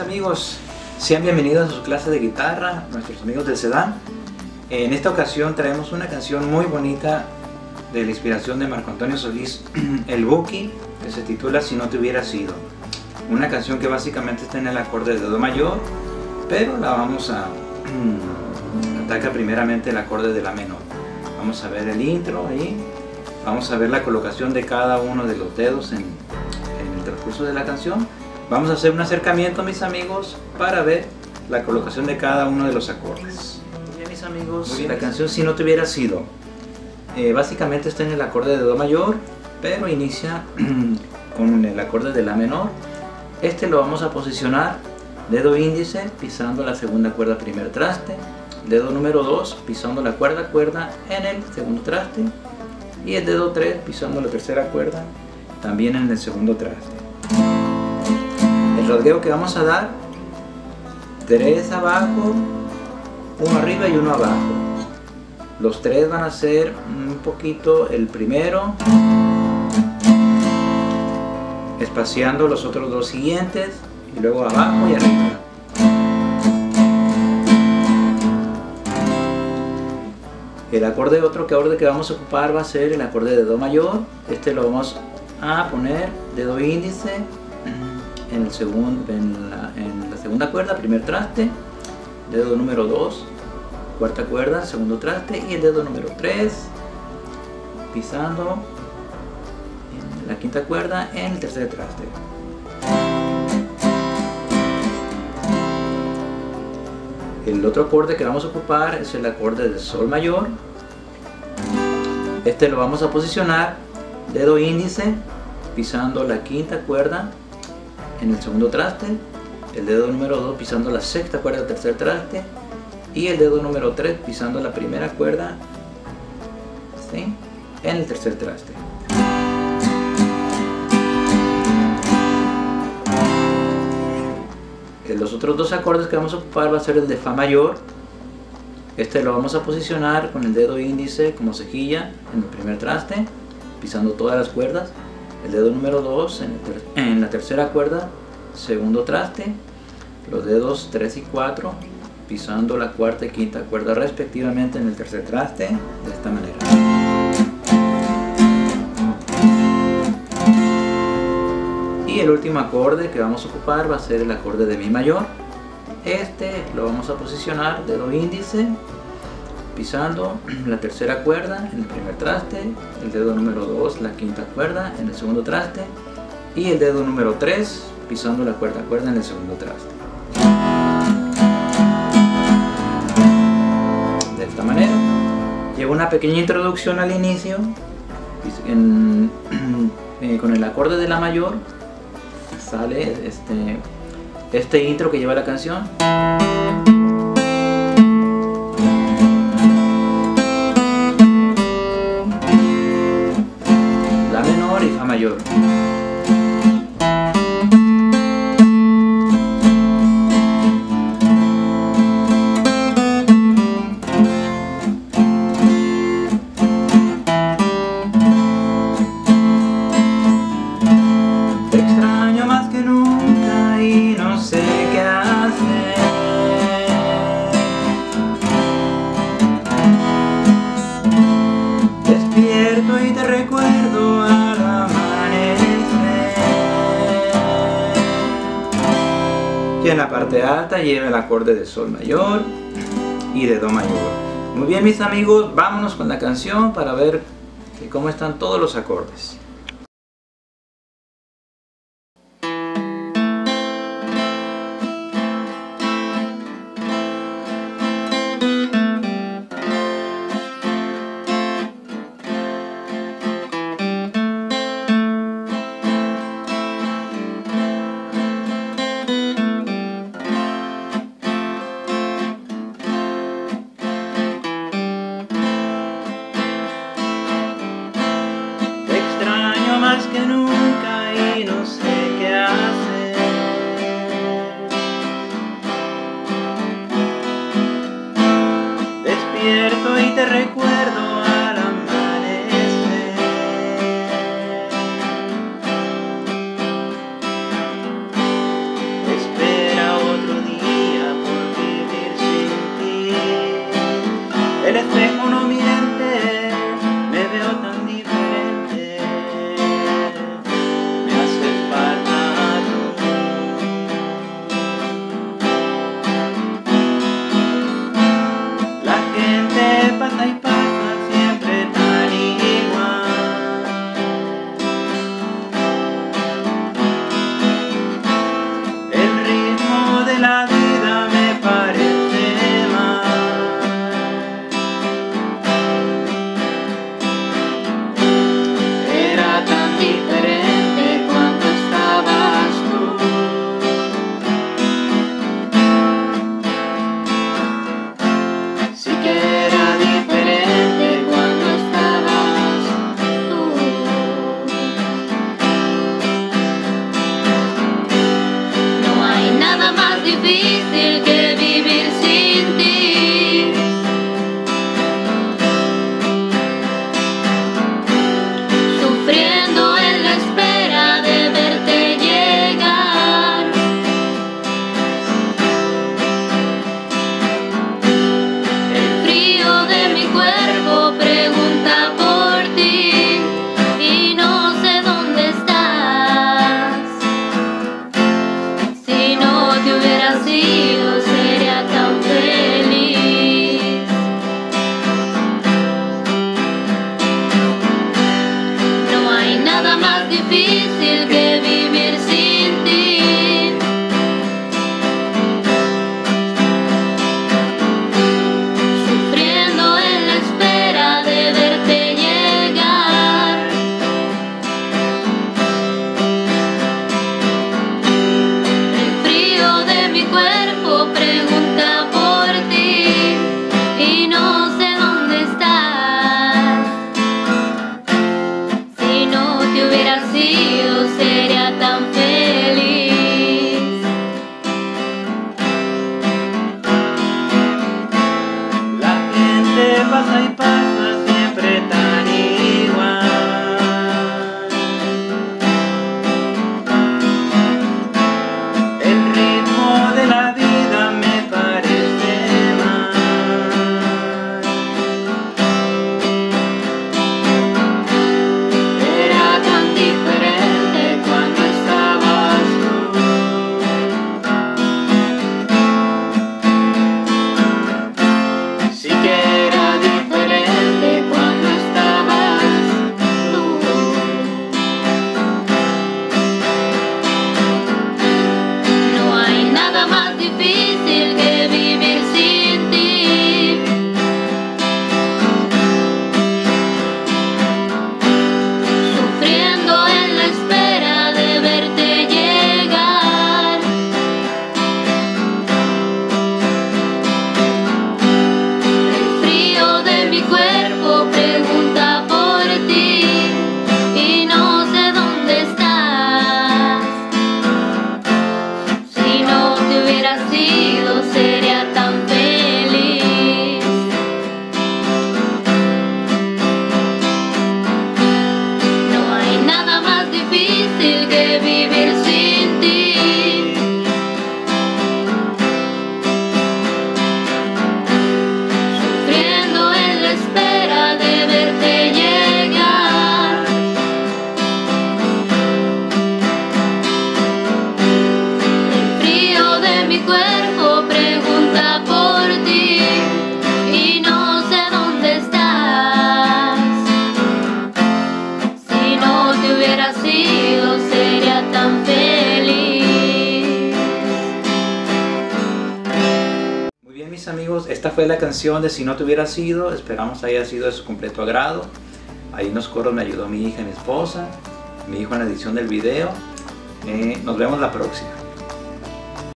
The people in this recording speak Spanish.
amigos, sean bienvenidos a su clase de guitarra, nuestros amigos del Sedán. En esta ocasión traemos una canción muy bonita de la inspiración de Marco Antonio Solís, El Buki, que se titula Si no te hubiera sido. Una canción que básicamente está en el acorde de Do mayor, pero la vamos a... ataca primeramente el acorde de La menor. Vamos a ver el intro ahí, vamos a ver la colocación de cada uno de los dedos en el transcurso de la canción Vamos a hacer un acercamiento, mis amigos, para ver la colocación de cada uno de los acordes. Muy bien, mis amigos, la canción Si no te hubiera sido, eh, básicamente está en el acorde de Do mayor, pero inicia con el acorde de La menor. Este lo vamos a posicionar dedo índice pisando la segunda cuerda primer traste, dedo número 2 pisando la cuarta cuerda en el segundo traste. Y el dedo 3 pisando la tercera cuerda también en el segundo traste rodeo que vamos a dar, tres abajo, uno arriba y uno abajo. Los tres van a ser un poquito el primero, espaciando los otros dos siguientes, y luego abajo y arriba. El acorde, otro acorde que vamos a ocupar va a ser el acorde de Do mayor. Este lo vamos a poner dedo índice, en, el segundo, en, la, en segunda cuerda, primer traste, dedo número 2, cuarta cuerda, segundo traste y el dedo número 3 pisando la quinta cuerda en el tercer traste. El otro acorde que vamos a ocupar es el acorde de Sol mayor. Este lo vamos a posicionar dedo índice pisando la quinta cuerda en el segundo traste, el dedo número 2 pisando la sexta cuerda del tercer traste y el dedo número 3 pisando la primera cuerda en el tercer traste. Los otros dos acordes que vamos a ocupar va a ser el de Fa mayor. Este lo vamos a posicionar con el dedo índice como cejilla en el primer traste, pisando todas las cuerdas el dedo número 2 en, la tercera cuerda, segundo traste, los dedos 3 y 4 pisando la cuarta y quinta cuerda respectivamente en el tercer traste, de esta manera. Y el último acorde que vamos a ocupar va a ser el acorde de Mi mayor. Este lo vamos a posicionar dedo índice pisando la tercera cuerda en el primer traste, el dedo número 2 la quinta cuerda en el segundo traste y el dedo número 3 pisando la cuarta cuerda en el segundo traste. De esta manera. Llevo una pequeña introducción al inicio eh, con el acorde de la mayor sale este, este intro que lleva la canción. En parte alta lleva el acorde de Sol mayor y de Do mayor. Muy bien mis amigos, vámonos con la canción para ver cómo están todos los acordes. I'll see you. Esta fue la canción de Si no te hubiera sido, esperamos haya sido de su completo agrado. Ahí en coros me ayudó mi hija y mi esposa, mi hijo en la edición del video. Eh, nos vemos la próxima.